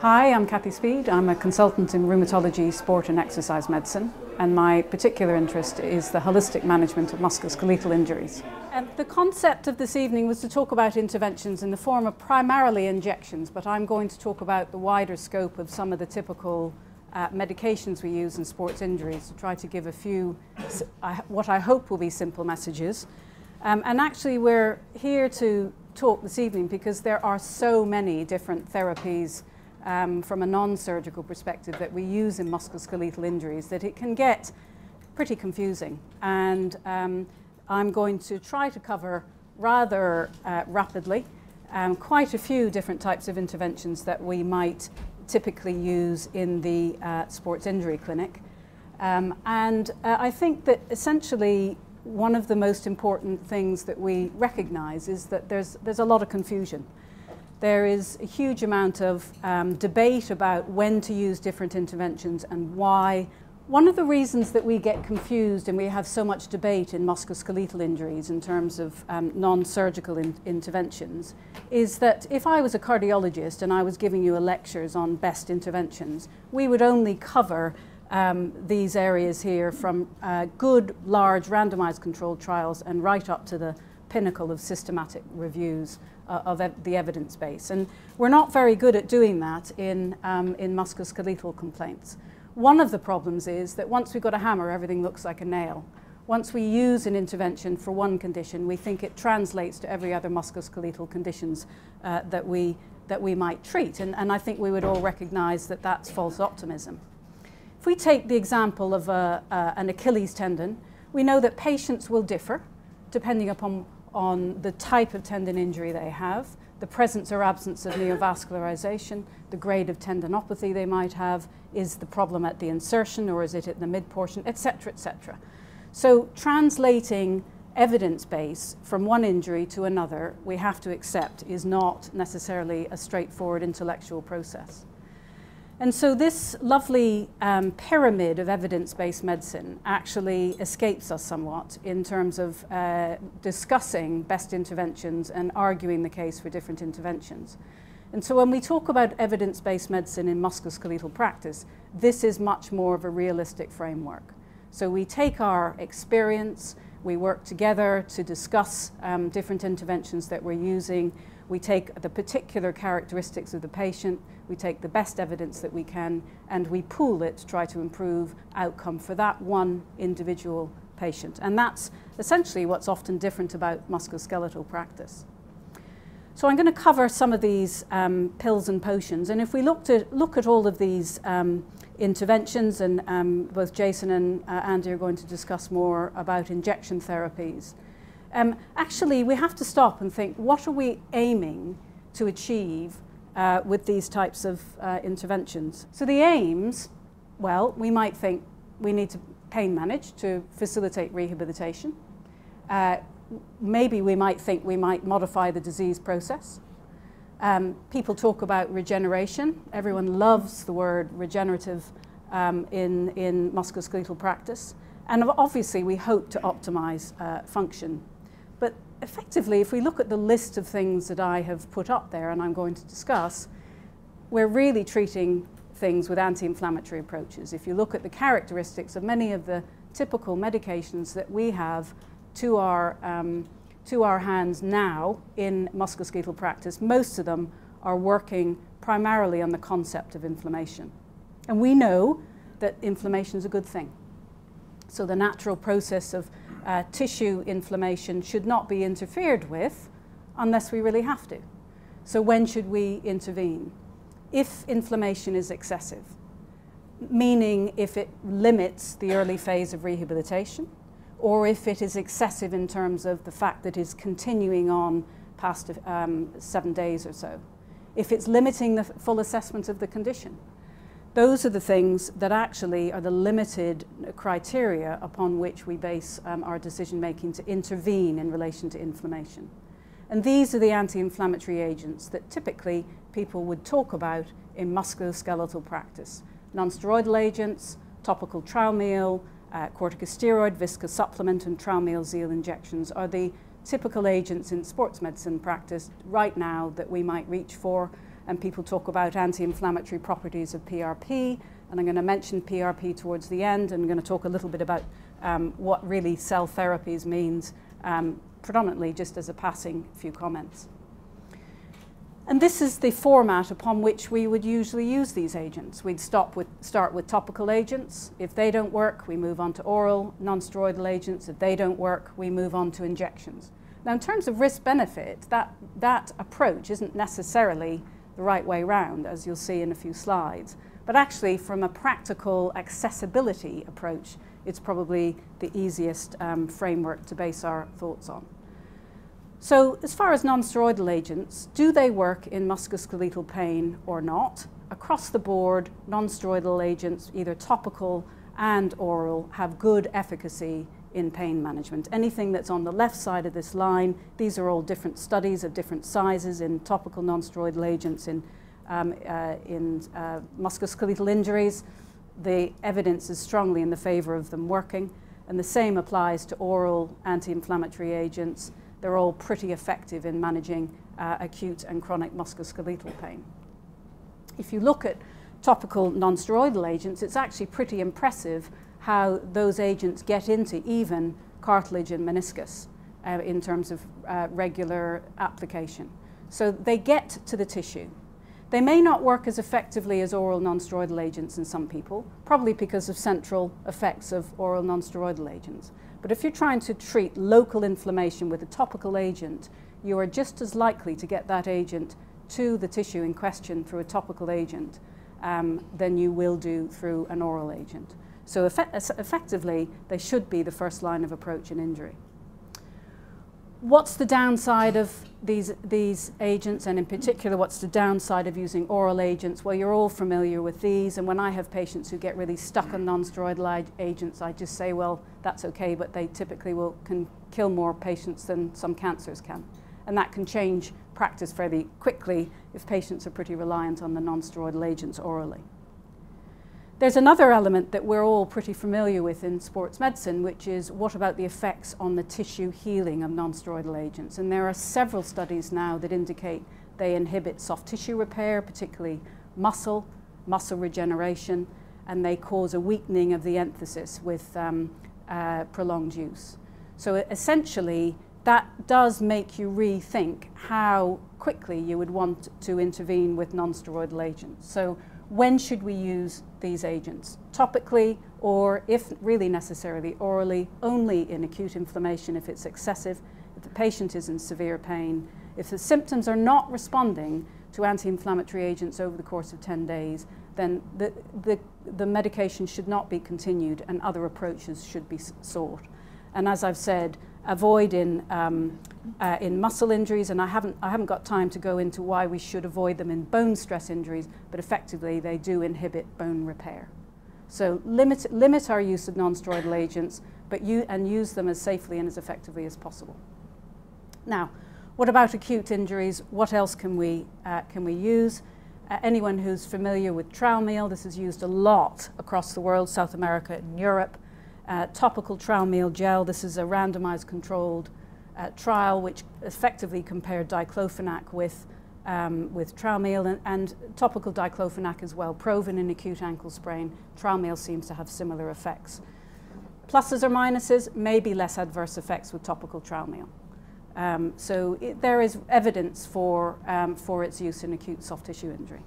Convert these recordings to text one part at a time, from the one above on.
Hi, I'm Cathy Speed. I'm a consultant in rheumatology, sport and exercise medicine, and my particular interest is the holistic management of musculoskeletal injuries. And the concept of this evening was to talk about interventions in the form of primarily injections, but I'm going to talk about the wider scope of some of the typical uh, medications we use in sports injuries to try to give a few, what I hope will be simple messages. Um, and actually, we're here to talk this evening because there are so many different therapies um, from a non-surgical perspective that we use in musculoskeletal injuries that it can get pretty confusing. And um, I'm going to try to cover rather uh, rapidly um, quite a few different types of interventions that we might typically use in the uh, sports injury clinic. Um, and uh, I think that essentially one of the most important things that we recognize is that there's, there's a lot of confusion. There is a huge amount of um, debate about when to use different interventions and why. One of the reasons that we get confused and we have so much debate in musculoskeletal injuries in terms of um, non-surgical in interventions is that if I was a cardiologist and I was giving you lectures on best interventions, we would only cover um, these areas here from uh, good, large, randomized controlled trials and right up to the pinnacle of systematic reviews uh, of ev the evidence base. And we're not very good at doing that in, um, in musculoskeletal complaints. One of the problems is that once we've got a hammer, everything looks like a nail. Once we use an intervention for one condition, we think it translates to every other musculoskeletal conditions uh, that, we, that we might treat. And, and I think we would all recognize that that's false optimism. If we take the example of a, uh, an Achilles tendon, we know that patients will differ depending upon on the type of tendon injury they have, the presence or absence of neovascularization, the grade of tendinopathy they might have, is the problem at the insertion or is it at the mid portion, etc., etc. So translating evidence base from one injury to another, we have to accept, is not necessarily a straightforward intellectual process. And so this lovely um, pyramid of evidence-based medicine actually escapes us somewhat in terms of uh, discussing best interventions and arguing the case for different interventions. And so when we talk about evidence-based medicine in musculoskeletal practice, this is much more of a realistic framework. So we take our experience, we work together to discuss um, different interventions that we're using, we take the particular characteristics of the patient, we take the best evidence that we can, and we pool it to try to improve outcome for that one individual patient. And that's essentially what's often different about musculoskeletal practice. So I'm going to cover some of these um, pills and potions. And if we look, to, look at all of these um, interventions, and um, both Jason and uh, Andy are going to discuss more about injection therapies, um, actually we have to stop and think, what are we aiming to achieve uh, with these types of uh, interventions? So the aims, well, we might think we need to pain manage to facilitate rehabilitation. Uh, maybe we might think we might modify the disease process. Um, people talk about regeneration. Everyone loves the word regenerative um, in, in musculoskeletal practice. And obviously, we hope to optimize uh, function but effectively, if we look at the list of things that I have put up there and I'm going to discuss, we're really treating things with anti-inflammatory approaches. If you look at the characteristics of many of the typical medications that we have to our, um, to our hands now in musculoskeletal practice, most of them are working primarily on the concept of inflammation. And we know that inflammation is a good thing. So the natural process of uh, tissue inflammation should not be interfered with unless we really have to. So when should we intervene? If inflammation is excessive, meaning if it limits the early phase of rehabilitation, or if it is excessive in terms of the fact that it's continuing on past um, seven days or so. If it's limiting the full assessment of the condition. Those are the things that actually are the limited criteria upon which we base um, our decision making to intervene in relation to inflammation. And these are the anti-inflammatory agents that typically people would talk about in musculoskeletal practice. Non-steroidal agents, topical Traumeel, uh, corticosteroid, viscosupplement, and Traumeel Zeel injections are the typical agents in sports medicine practice right now that we might reach for and people talk about anti-inflammatory properties of PRP, and I'm going to mention PRP towards the end, and I'm going to talk a little bit about um, what really cell therapies means, um, predominantly just as a passing few comments. And this is the format upon which we would usually use these agents. We'd with, start with topical agents. If they don't work, we move on to oral non-steroidal agents. If they don't work, we move on to injections. Now, in terms of risk-benefit, that, that approach isn't necessarily the right way round, as you'll see in a few slides. But actually, from a practical accessibility approach, it's probably the easiest um, framework to base our thoughts on. So as far as non-steroidal agents, do they work in musculoskeletal pain or not? Across the board, non-steroidal agents, either topical and oral, have good efficacy in pain management. Anything that's on the left side of this line, these are all different studies of different sizes in topical non-steroidal agents in, um, uh, in uh, musculoskeletal injuries. The evidence is strongly in the favor of them working, and the same applies to oral anti-inflammatory agents they're all pretty effective in managing uh, acute and chronic musculoskeletal pain. If you look at topical non-steroidal agents, it's actually pretty impressive how those agents get into even cartilage and meniscus uh, in terms of uh, regular application. So they get to the tissue. They may not work as effectively as oral non-steroidal agents in some people, probably because of central effects of oral non-steroidal agents. But if you're trying to treat local inflammation with a topical agent, you are just as likely to get that agent to the tissue in question through a topical agent um, than you will do through an oral agent. So effectively, they should be the first line of approach in injury. What's the downside of these, these agents, and in particular, what's the downside of using oral agents? Well, you're all familiar with these, and when I have patients who get really stuck on non-steroidal agents, I just say, well, that's okay, but they typically will can kill more patients than some cancers can. And that can change practice fairly quickly if patients are pretty reliant on the non-steroidal agents orally. There's another element that we're all pretty familiar with in sports medicine, which is what about the effects on the tissue healing of non-steroidal agents? And there are several studies now that indicate they inhibit soft tissue repair, particularly muscle, muscle regeneration, and they cause a weakening of the enthesis with um, uh, prolonged use. So essentially, that does make you rethink how quickly you would want to intervene with non-steroidal agents. So when should we use these agents? Topically or, if really necessarily, orally, only in acute inflammation if it's excessive, if the patient is in severe pain, if the symptoms are not responding to anti-inflammatory agents over the course of 10 days, then the, the, the medication should not be continued and other approaches should be sought. And as I've said, avoid in, um, uh, in muscle injuries, and I haven't, I haven't got time to go into why we should avoid them in bone stress injuries, but effectively they do inhibit bone repair. So limit, limit our use of non-steroidal agents, but you, and use them as safely and as effectively as possible. Now, what about acute injuries? What else can we, uh, can we use? Uh, anyone who's familiar with Traumeel, this is used a lot across the world, South America and Europe. Uh, topical Traumeel gel, this is a randomized controlled uh, trial which effectively compared diclofenac with, um, with Traumeel and, and, topical diclofenac as well, proven in acute ankle sprain. Traumeel seems to have similar effects. Pluses or minuses, maybe less adverse effects with topical Traumeel. Um, so it, there is evidence for, um, for its use in acute soft tissue injury.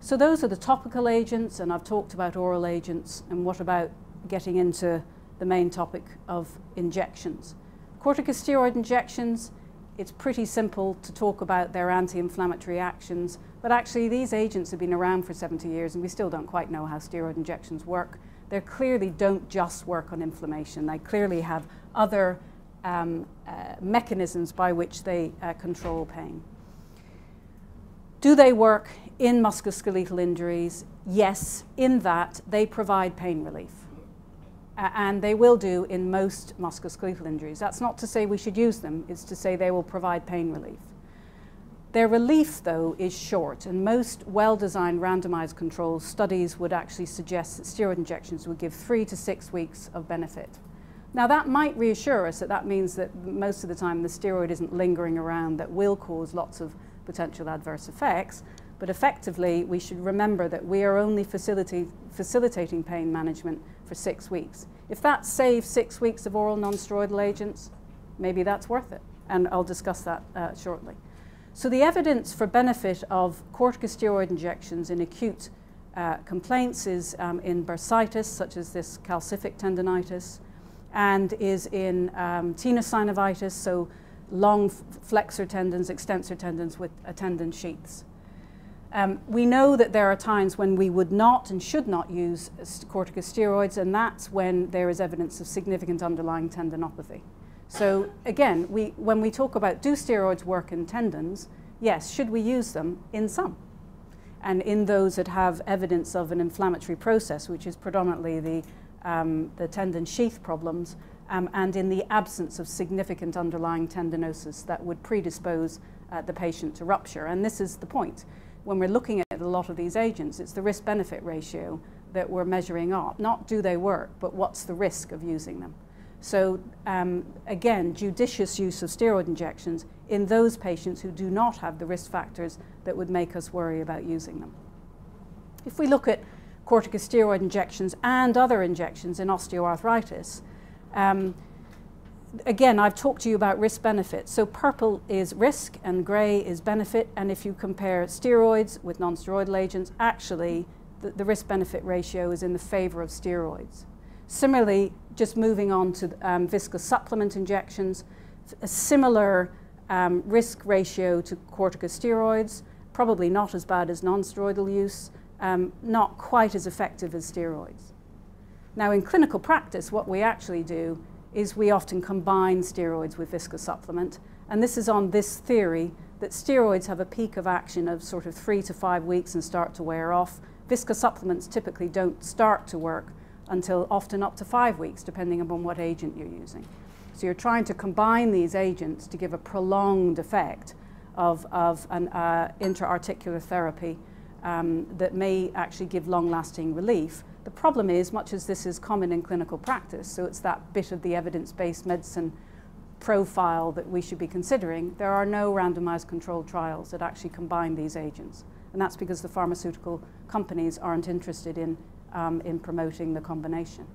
So those are the topical agents, and I've talked about oral agents, and what about getting into the main topic of injections? Corticosteroid injections, it's pretty simple to talk about their anti-inflammatory actions, but actually these agents have been around for 70 years and we still don't quite know how steroid injections work. They clearly don't just work on inflammation. They clearly have other um, uh, mechanisms by which they uh, control pain. Do they work in musculoskeletal injuries? Yes, in that they provide pain relief. Uh, and they will do in most musculoskeletal injuries. That's not to say we should use them, it's to say they will provide pain relief. Their relief, though, is short, and most well-designed randomized control studies would actually suggest that steroid injections would give three to six weeks of benefit. Now that might reassure us that that means that most of the time the steroid isn't lingering around that will cause lots of potential adverse effects, but effectively we should remember that we are only facilitating pain management for six weeks. If that saves six weeks of oral non-steroidal agents, maybe that's worth it. And I'll discuss that uh, shortly. So the evidence for benefit of corticosteroid injections in acute uh, complaints is um, in bursitis, such as this calcific tendonitis, and is in um, tenosynovitis, so long flexor tendons, extensor tendons with tendon sheaths. Um, we know that there are times when we would not and should not use corticosteroids, and that's when there is evidence of significant underlying tendinopathy. So again, we, when we talk about do steroids work in tendons, yes, should we use them? In some. And in those that have evidence of an inflammatory process, which is predominantly the, um, the tendon sheath problems, um, and in the absence of significant underlying tendinosis that would predispose uh, the patient to rupture. And this is the point. When we're looking at a lot of these agents, it's the risk-benefit ratio that we're measuring up. Not do they work, but what's the risk of using them. So um, again, judicious use of steroid injections in those patients who do not have the risk factors that would make us worry about using them. If we look at corticosteroid injections and other injections in osteoarthritis, um, again, I've talked to you about risk benefit. So purple is risk and grey is benefit. And if you compare steroids with non-steroidal agents, actually the, the risk benefit ratio is in the favor of steroids. Similarly, just moving on to um, viscosupplement injections, a similar um, risk ratio to corticosteroids, probably not as bad as non-steroidal use, um, not quite as effective as steroids. Now in clinical practice, what we actually do is we often combine steroids with viscosupplement, and this is on this theory that steroids have a peak of action of sort of three to five weeks and start to wear off. Viscosupplements typically don't start to work until often up to five weeks, depending upon what agent you're using. So you're trying to combine these agents to give a prolonged effect of, of an uh, intra-articular therapy um, that may actually give long-lasting relief. The problem is, much as this is common in clinical practice, so it's that bit of the evidence-based medicine profile that we should be considering, there are no randomized controlled trials that actually combine these agents. And that's because the pharmaceutical companies aren't interested in um, in promoting the combination.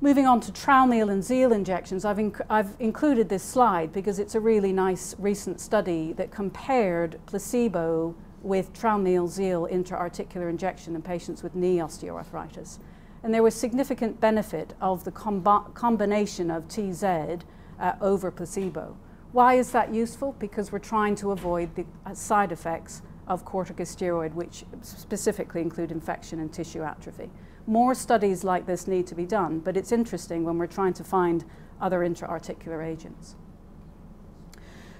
Moving on to Traumeel and Zeel injections, I've, inc I've included this slide because it's a really nice recent study that compared placebo with Traumeel Zeel intra-articular injection in patients with knee osteoarthritis. And there was significant benefit of the comb combination of TZ uh, over placebo. Why is that useful? Because we're trying to avoid the uh, side effects of corticosteroid, which specifically include infection and tissue atrophy. More studies like this need to be done, but it's interesting when we're trying to find other intra-articular agents.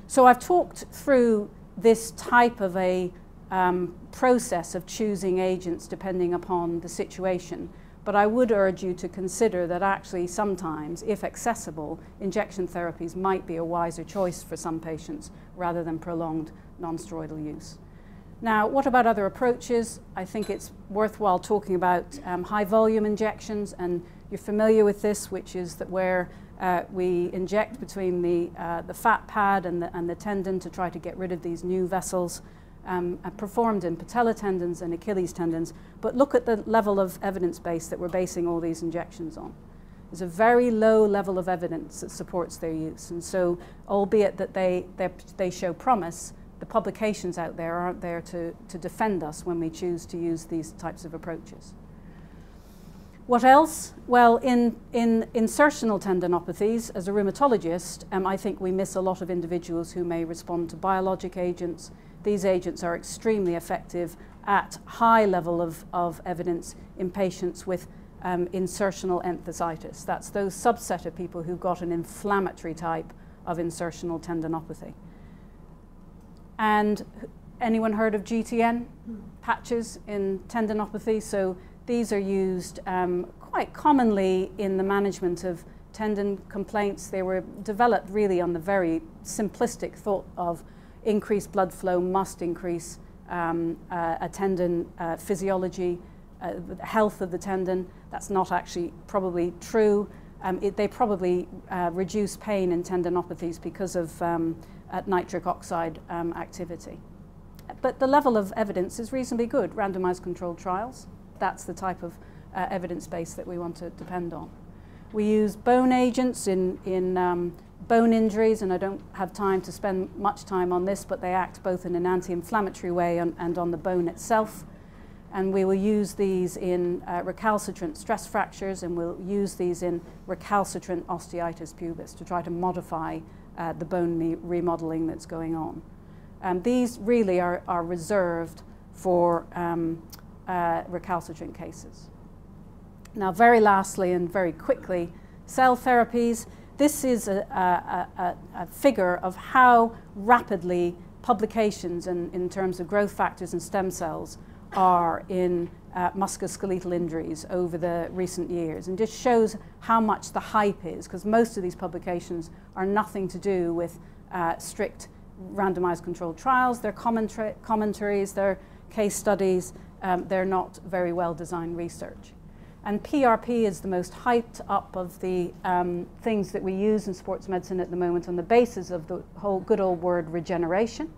So I've talked through this type of a um, process of choosing agents depending upon the situation, but I would urge you to consider that actually sometimes, if accessible, injection therapies might be a wiser choice for some patients rather than prolonged non-steroidal use. Now, what about other approaches? I think it's worthwhile talking about um, high volume injections, and you're familiar with this, which is that where uh, we inject between the, uh, the fat pad and the, and the tendon to try to get rid of these new vessels, um, uh, performed in patella tendons and Achilles tendons. But look at the level of evidence base that we're basing all these injections on. There's a very low level of evidence that supports their use. And so, albeit that they, they show promise, the publications out there aren't there to, to defend us when we choose to use these types of approaches. What else? Well, in, in insertional tendinopathies, as a rheumatologist, um, I think we miss a lot of individuals who may respond to biologic agents. These agents are extremely effective at high level of, of evidence in patients with um, insertional enthesitis. That's those subset of people who've got an inflammatory type of insertional tendinopathy. And anyone heard of GTN patches in tendinopathy? So these are used um, quite commonly in the management of tendon complaints. They were developed really on the very simplistic thought of increased blood flow must increase um, uh, a tendon uh, physiology, uh, health of the tendon. That's not actually probably true. um, it, they probably uh, reduce pain in tendinopathies because of um, nitric oxide um, activity. But the level of evidence is reasonably good. Randomized controlled trials, that's the type of uh, evidence base that we want to depend on. We use bone agents in, in um, bone injuries, and I don't have time to spend much time on this, but they act both in an anti-inflammatory way and, and, on the bone itself. And we will use these in uh, recalcitrant stress fractures, and we'll use these in recalcitrant osteitis pubis to try to modify uh, the bone remodeling that's going on. Um, these really are, are reserved for um, uh, recalcitrant cases. Now, very lastly and very quickly, cell therapies. This is a, a, a, a figure of how rapidly publications in, in terms of growth factors and stem cells are in uh, musculoskeletal injuries over the recent years. And just shows how much the hype is because most of these publications are nothing to do with uh, strict randomized controlled trials, they're commentaries, they're case studies, um, they're not very well designed research. And PRP is the most hyped up of the um, things that we use in sports medicine at the moment on the basis of the whole good old word regeneration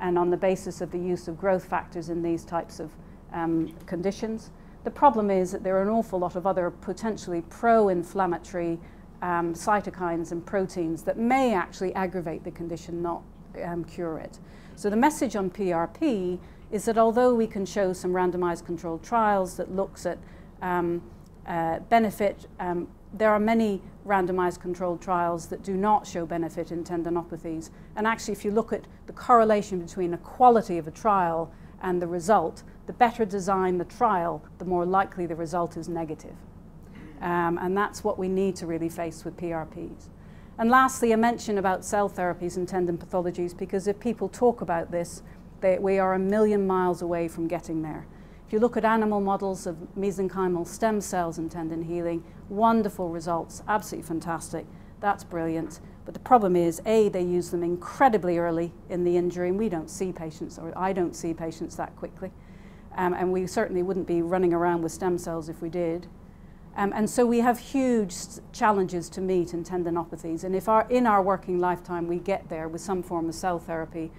and on the basis of the use of growth factors in these types of um, conditions. The problem is that there are an awful lot of other potentially pro-inflammatory um, cytokines and proteins that may actually aggravate the condition, not um, cure it. So the message on PRP is that although we can show some randomized controlled trials that looks at um, uh, benefit, um, there are many randomized controlled trials that do not show benefit in tendinopathies. And actually, if you look at the correlation between the quality of a trial and the result, the better design the trial, the more likely the result is negative. Um, and that's what we need to really face with PRPs. And lastly, a mention about cell therapies and tendon pathologies, because if people talk about this, they, we are a million miles away from getting there. You look at animal models of mesenchymal stem cells and tendon healing, wonderful results, absolutely fantastic. That's brilliant. But the problem is, A, they use them incredibly early in the injury, and we don't see patients, or I don't see patients that quickly. Um, and we certainly wouldn't be running around with stem cells if we did. Um, and so we have huge challenges to meet in tendinopathies. And if our, in our working lifetime we get there with some form of cell therapy,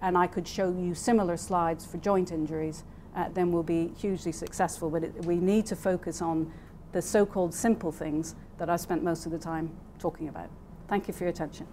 and I could show you similar slides for joint injuries, uh, then we'll be hugely successful. But it, we need to focus on the so-called simple things that I spent most of the time talking about. Thank you for your attention.